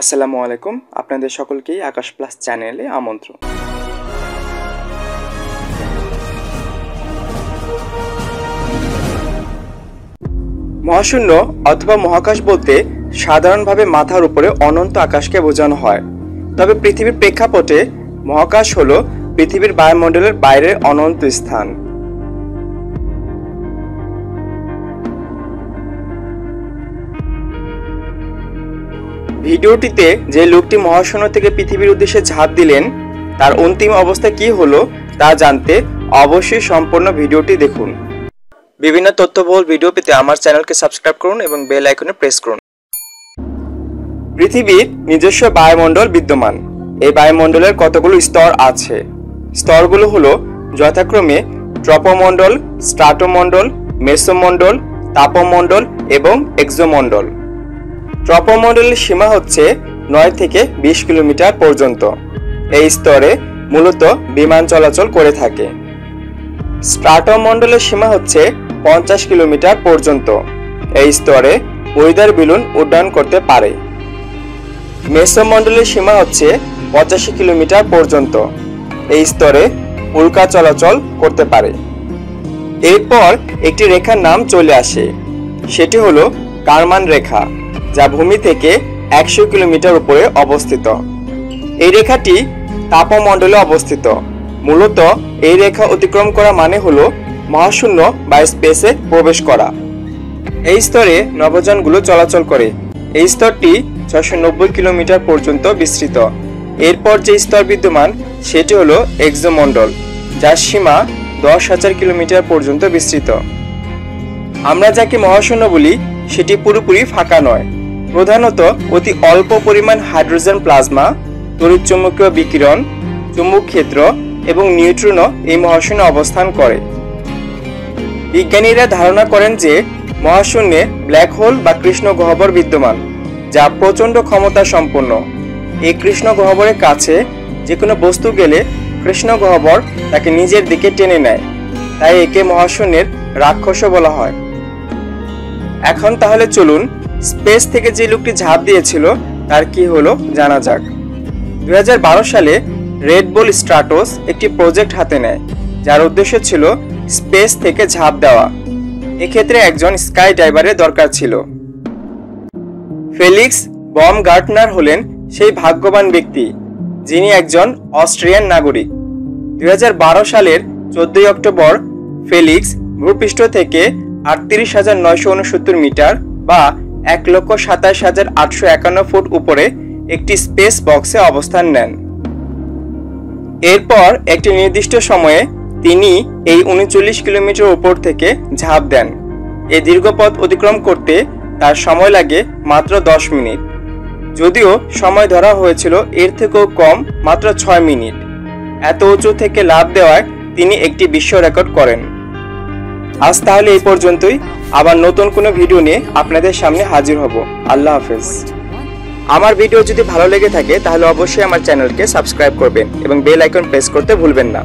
আসসালামু আলাইকুম, আপনাদের সকলকেই আকাশ প্লাস চ্যানেলে আমন্ত্রণ। মহাশূন্য অথবা মহাকাশ বলতে সাধারণভাবে মাথার উপরে অনন্ত আকাশকে বোঝানো হয়। তবে পৃথিবীর প্রেক্ষাপটে মহাকাশ হল পৃথিবীর বায়ুমণ্ডলের বাইরের অনন্ত স্থান। ভিডিওটিতে যে লোকটি মহাশূন্য থেকে পৃথিবীর উদ্দেশ্যে ঝাঁপ দিলেন, তার অন্তিম অবস্থা কি হলো তা জানতে অবশ্যই সম্পূর্ণ ভিডিওটি দেখুন। বিভিন্ন তথ্যবহুল ভিডিও পেতে আমার চ্যানেলকে সাবস্ক্রাইব করুন এবং বেল আইকনে প্রেস করুন। পৃথিবীর নিজস্ব বায়ুমণ্ডল বিদ্যমান। এই বায়ুমণ্ডলের কতগুলো স্তর আছে? স্তরগুলো হলো যথাক্রমে ট্রপোমণ্ডল, স্ট্রাটোমণ্ডল, মেসোমণ্ডল, তাপমণ্ডল এবং এক্সোমণ্ডল। ট্রপোমণ্ডলের সীমা হচ্ছে নয় থেকে বিশ কিলোমিটার পর্যন্ত। এই স্তরে মূলত বিমান চলাচল করে থাকে। স্ট্রাটোমণ্ডলের সীমা হচ্ছে পঞ্চাশ কিলোমিটার পর্যন্ত। এই স্তরে ওয়েদার বিলুন উড্ডয়ন করতে পারে। মেসোমণ্ডলের সীমা হচ্ছে পঁচাশি কিলোমিটার পর্যন্ত। এই স্তরে উল্কা চলাচল করতে পারে। এরপর একটি রেখার নাম চলে আসে। সেটি হলো কারমান রেখা। যা ভূমি থেকে একশো কিলোমিটার উপরে অবস্থিত। এই রেখাটি তাপমণ্ডলে অবস্থিত। মূলত এই রেখা অতিক্রম করা মানে হলো মহাশূন্য বা স্পেসে প্রবেশ করা। এই স্তরে নবযানগুলো চলাচল করে। এই স্তরটি ছশো নব্বই কিলোমিটার পর্যন্ত বিস্তৃত। এরপর যে স্তর বিদ্যমান, সেটি হলো এক্সোমণ্ডল, যার সীমা দশ হাজার কিলোমিটার পর্যন্ত বিস্তৃত। আমরা যাকে মহাশূন্য বলি, সেটি পুরোপুরি ফাঁকা নয়। প্রধানত অতি অল্প পরিমাণ হাইড্রোজেন প্লাজমা তড়িৎচুম্বকীয় বিকিরণ, চুম্বক ক্ষেত্র এবং নিউট্রনও এই মহাশূন্যে অবস্থান করে। বিজ্ঞানীরা ধারণা করেন যে মহাশূন্যে ব্ল্যাক হোল বা কৃষ্ণ গহ্বর বিদ্যমান, যা প্রচণ্ড ক্ষমতা সম্পন্ন। এই কৃষ্ণ গহ্বরের কাছে যে কোনো বস্তু গেলে কৃষ্ণ গহ্বর তাকে নিজের দিকে টেনে নেয়, তাই একে মহাশূন্যের রাক্ষসও বলা হয়। এখন তাহলে চলুন স্পেস থেকে যে লোকটি ঝাঁপ দিয়েছিল, তার কি হলো জানা যাক। দুই হাজার বারো সালে রেড বল স্ট্রাটোস একটি প্রজেক্ট হাতে নেয়, যার উদ্দেশ্য ছিল স্পেস থেকে ঝাঁপ দেওয়া। এক্ষেত্রে একজন স্কাই ডাইভারের দরকার ছিল। ফেলিক্স বম গার্টনার হলেন সেই ভাগ্যবান ব্যক্তি, যিনি একজন অস্ট্রিয়ান নাগরিক। দুই হাজার বারো সালের চোদ্দই অক্টোবর ফেলিক্স ভূপৃষ্ঠ থেকে আটত্রিশ হাজার নয়শো উনসত্তর মিটার বা এক লক্ষ সাতাশ হাজার আটশো একান্ন ফুট উপরে একটি স্পেস বক্সে অবস্থান নেন। এরপর একটি নির্দিষ্ট সময়ে তিনি এই উনচল্লিশ কিলোমিটার উপর থেকে ঝাঁপ দেন। এই দীর্ঘ পথ অতিক্রম করতে তার সময় লাগে মাত্র দশ মিনিট। যদিও সময় ধরা হয়েছিল এর থেকেও কম মাত্র ছয় মিনিট। এত উঁচু থেকে লাভ দেওয়ায় তিনি একটি বিশ্ব রেকর্ড করেন। আজ তাহলে এই পর্যন্তই। আবার নতুন কোনো ভিডিও নিয়ে আপনাদের সামনে হাজির হব। আল্লাহ হাফেজ। আমার ভিডিও যদি ভালো লেগে থাকে, তাহলে অবশ্যই আমার চ্যানেলকে সাবস্ক্রাইব করবেন এবং বেল আইকন প্রেস করতে ভুলবেন না।